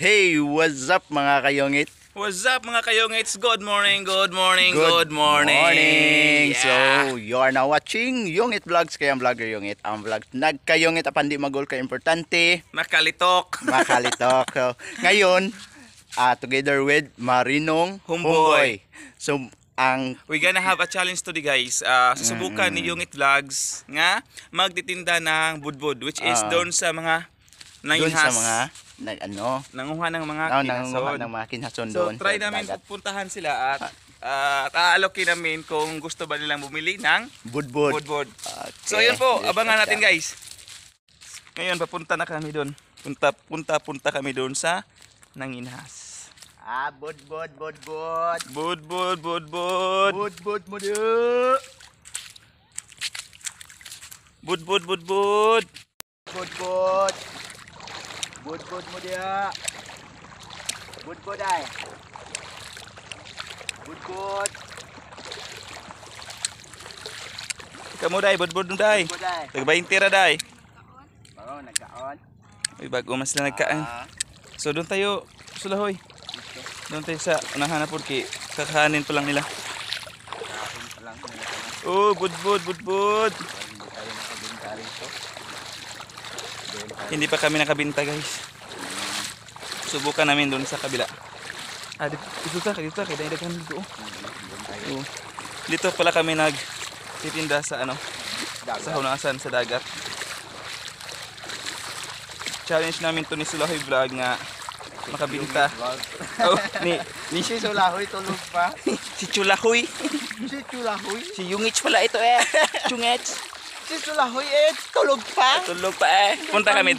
Hey, what's up mga kayongit? What's up mga kayongites? Good morning, good morning, good, morning. morning. Yeah. So, you are now watching Yongit Vlogs kaya ang vlogger Yongit. Ang vlog nagkayongit apan di magol ka importante, makalitok. makalitok. so, ngayon, ah, together with Marinong Humboy. So, ang We gonna have a challenge today guys. Uh, susubukan ni Yungit Vlogs nga magtitinda ng budbud which is Ah. doon sa mga doon nanginhas. sa mga nag ano, nanguha ng mga oh, kinason. nangunguha ng mga kinhason So doon. try sa namin dagat. pupuntahan sila at uh, aalokin namin kung gusto ba nilang bumili ng Budbud. budbud. Okay. So yun po, abangan natin guys. Ngayon papunta na kami doon. Punta punta punta kami doon sa nanginhas. Ah, budbud, budbud. Budbud, budbud. Budbud mo budbud. Budbud. Budbud mo dia. Budbud ay. Budbud. Kamu day, budbud mo day. Tagbayin tira day. Oo, nagkaon. Uy, bago mas na nagkaan. Ah, So doon tayo, sulahoy. Doon tayo sa unahan na po kay kakahanin pa lang nila. Oh, budbud, budbud. Parang Hindi tayo nakabinta rito. Doon tayo. Hindi pa kami nakabinta guys. Subukan namin doon sa kabila. Ah, dito, dito ta, dito kaya dagdagan dito. oh. Dito pala kami nag titinda sa ano, Dagat. sa hunasan sa dagat. Challenge namin to ni Sulahoy Vlog nga makabinta. Oh, ni, ni Si Sulahoy tulog pa. si Chulahoy. Si Sulahoy. Si Yungich pala ito eh. Chungets. Si Sulahoy eh tulog pa. Tulog pa eh. Punta kami.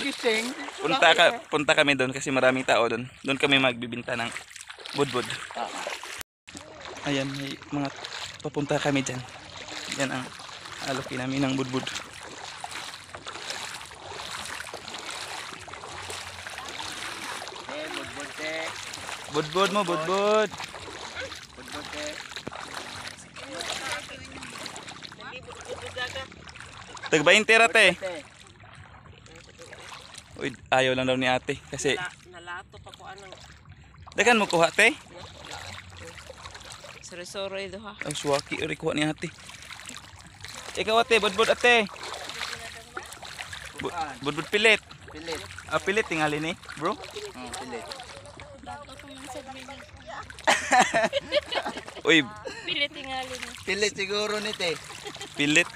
Punta ka, punta kami doon kasi maraming tao doon. Doon kami magbibinta ng budbud. Ah, Ayan, may mga papunta kami dyan. Yan ang alokin namin ng budbud. Eh, budbud eh. Budbud mo, budbud. Budbud eh. Tagbayin tira te. Eh. Uy, ayaw lang daw ni ate. Kasi, nalato pa ko anong dagan mo kuha te. sore-sore do ha. Ay, suwaki, uri kuha ni ate. Ikaw ate, budbud ate. Bu- budbud pilit. Pilit. Ah, pilit tingali ni, bro. Oh, pilit. Uy, Pili tingali mo. Pilit siguro ni te. pilit.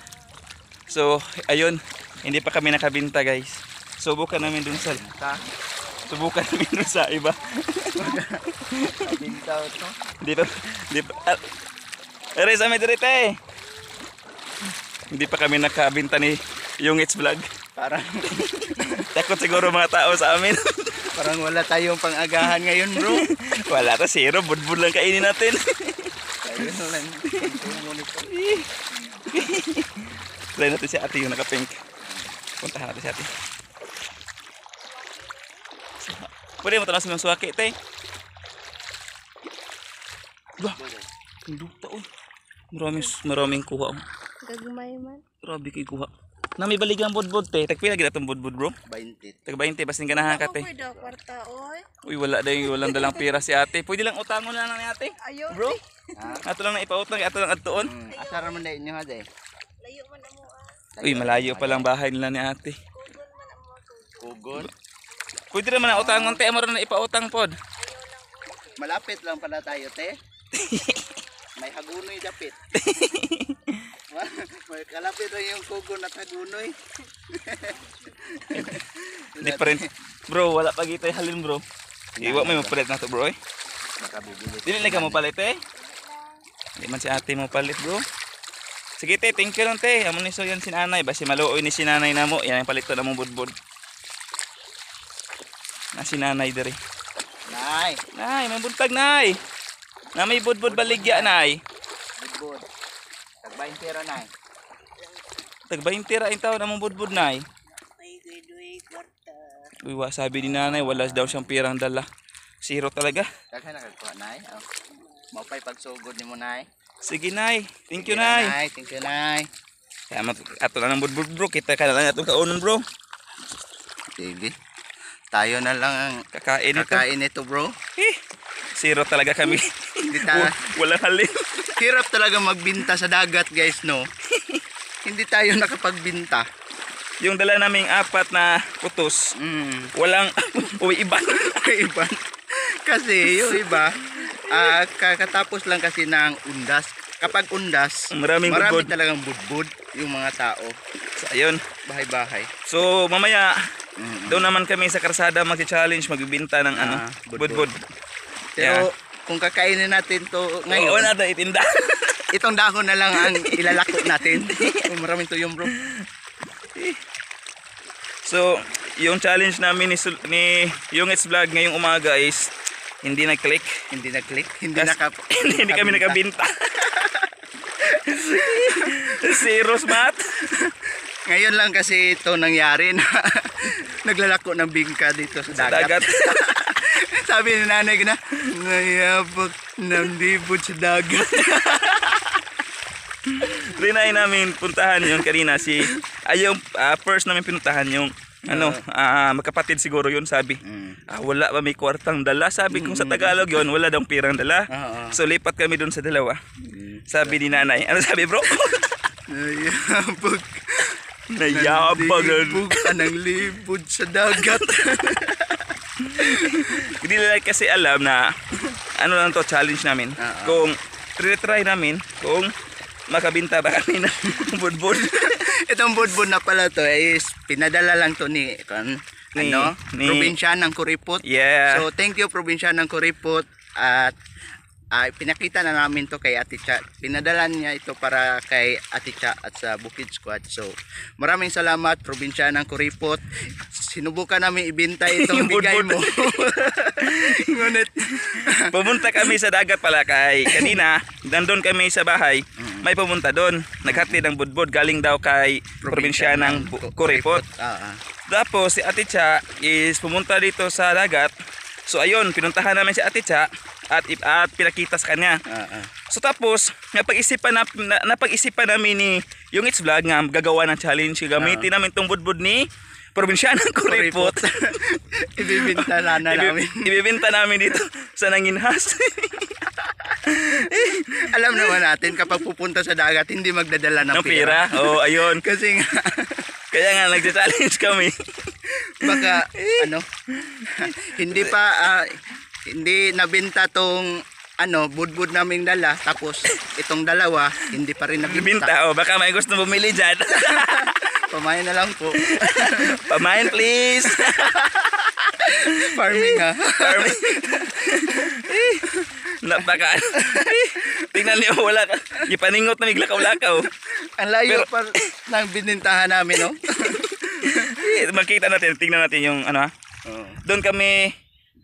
So, ayun, hindi pa kami nakabinta guys. Subukan namin dun sa Ta. subukan namin dun sa iba. Bintaw to. Hindi pa, hindi pa. Ah, Aray sa medrite. Hindi pa kami nakabinta ni yung It's Vlog. Parang Takot siguro mga tao sa amin. parang wala tayong pang-agahan ngayon, bro. Wala ta zero, budbud lang kainin natin. Tayo na lang. Try natin si ate yung naka-pink. Puntahan natin si ate. Pwede mo tanas ng suwaki, te. Wah, pinduta, uy. Maraming, maraming kuha. oh. Gagmay man. Grabe kay kuha. Na may baligang budbud, te. Tagpila gina itong budbud, bro. 20. Taga 20, basin ganahan ka, te. Pwede kwarta oy. Uy, wala dahil walang dalang pera si ate. Pwede lang utangon na lang ni ate. Ayaw. Bro, ato lang na ipautang, ato lang atuon. Hmm, asara man dahil nyo ha, de. Layo man amo ah. Uy, malayo pa lang bahay nila ni ate. Kugon. Pwede naman na utangon, te. Amaro na ipautang pod. Malapit lang pala tayo, te. May hagunoy dapit. May kalapit lang yung kugon at hagunoy. Different. Bro, wala pa gitay halin, bro. Iwa mo yung palit na to, bro. Eh. Dili lang ka mo palit, eh. Hindi man si ate mo palit, bro. Sige, te. Thank you lang, te. Amo ni so yan si nanay. Basi maluoy ni si nanay na mo. Yan ang palito na mong budbud. Na si nanay diri. Nay, Nay, may buntag, nay. Na may budbud baligya, nay. budbud. Tagbayin pera, nay. Tag 20 ra in taon among budbud, nay. May gudui kwarta. Uy, wa, sabi ni nanay, wala daw siyang pirang dala. Zero talaga. Kaya nakakuha, nay. Oh. Maupay pagsugod ni mo, nay. Sige, nay. Thank you, nay. Nay, thank you, nay. Mat ato na ng budbud, bro. Kita ka na lang atong kaunon, bro. Sige. tayo na lang ang Kakain ito. kakain ito bro. Eh, zero talaga kami. Hindi ta Walang halin. hirap talaga magbinta sa dagat guys no. Hindi tayo nakapagbinta. Yung dala naming apat na kutos, Mm. walang uwi iba. iba. Kasi yung iba, ah, kakatapos lang kasi ng undas. Kapag undas, Maraming marami budbud. talagang budbud yung mga tao. So, ayun. Bahay-bahay. So, mamaya, Mm. doon naman kami sa karsada mag-challenge, magbibinta ng ano, Ah, budbud. budbud. Pero kung kakainin natin to Ngayon, ngayon, natin itinda. itong dahon na lang ang ilalako natin. Oh, maraming tuyong bro. so, yung challenge namin ni, ni yung It's Vlog ngayong umaga is hindi nag-click. Hindi na-click, hindi Kas- naka hindi, hindi kami nakabinta. Zero mat. Ngayon lang kasi ito nangyari na naglalako ng bingka dito sa Sa dagat. dagat. Sabi ni nanay na, nayabak ng libod sa dagat. Rinay namin puntahan yung kanina si ay yung ah, first namin pinuntahan yung ano, ah, magkapatid siguro yun sabi. Ah, wala ba may kwartang dala? Sabi kung sa Tagalog yun, wala daw pirang dala. Oo. So lipat kami dun sa dalawa. Sabi ni nanay, ano sabi bro? Nayabag. libog ka ng libod sa dagat. Hindi nila kasi alam na ano lang to challenge namin. Oo. Kung try namin kung makabinta ba kami ng budbud. Itong budbud na pala to is pinadala lang to ni, kan, Ni- ano, ni- probinsya ng Kuripot. Yeah. So thank you probinsya ng Kuripot at ah, pinakita na namin to kay Ate Cha. Pinadala niya ito para kay Ate Cha at sa Bukid Squad. So maraming salamat probinsya ng Kuripot. Sinubukan namin ibenta itong bigay mo. Ngunit Pumunta kami sa dagat pala kay kanina, nandun kami sa bahay, may pumunta doon. Naghatid ng budbud galing daw kay probinsya ng Kuripot. Ah. Tapos si Ate Cha is pumunta dito sa dagat. So ayun, pinuntahan namin si Ate Cha at, at pinakita sa kanya. Ah, ah. So tapos, napag-isipan na, na napag-isipan namin ni yung It's Vlog nga gagawa ng challenge. Gamitin namin tong budbud ni probinsya ng Kuripot. Ibibinta na na namin. ibibenta namin dito sa Nanginhas. Alam naman natin kapag pupunta sa dagat hindi magdadala ng, ng pira. Oh, ayun. Kasi nga Kaya nga nagcha-challenge kami. Baka ano hindi pa ah, hindi nabenta tong ano budbud naming dala tapos itong dalawa hindi pa rin nabenta. Binta. Oh, baka may gusto bumili diyan. Pamain na lang po. Pamain please. Farming ha. Farming. Napaka. Tingnan niyo wala ka. Ipaningot na miglakaw-lakaw. Ang layo Pero- pa ng binintahan namin no. Makita natin, tingnan natin yung ano ha. Oo. Doon kami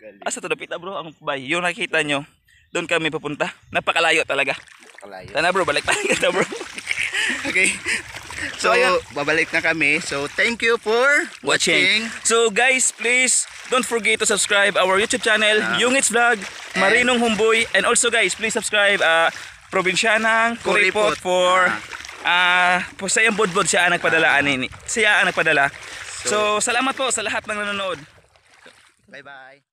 Galing. Asa to dapita bro ang bay. Yung nakita nyo. Doon kami pupunta. Napakalayo talaga. Kalayo. Tana bro, balik balik kita bro. Okay. So, So, babalik na kami. So, thank you for watching. So guys, please don't forget to subscribe our YouTube channel, Ah. Yung It's Vlog, Marinong Humboy, and also guys, please subscribe uh, Probinsyanang Kuripot. For ah po sa iyang siya ang nagpadala ani. Siya ang nagpadala. So, salamat po sa lahat ng nanonood. Bye-bye.